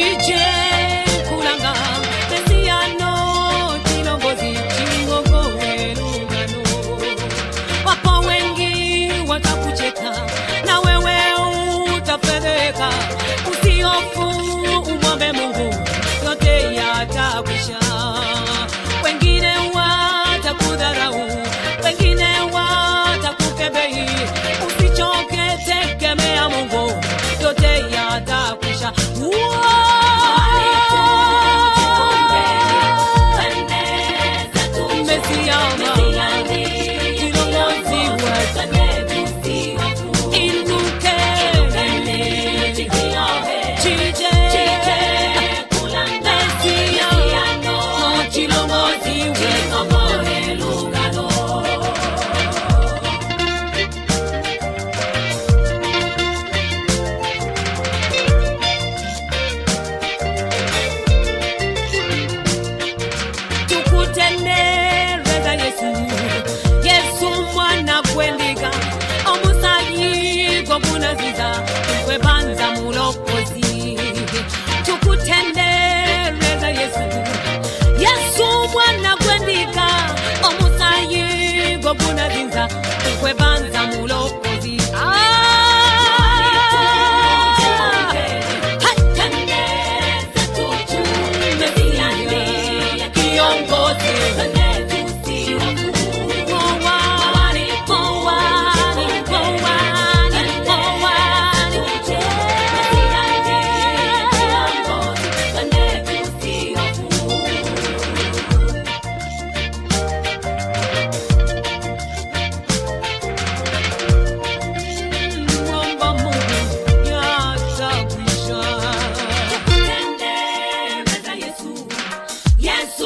chije cheating. Yes,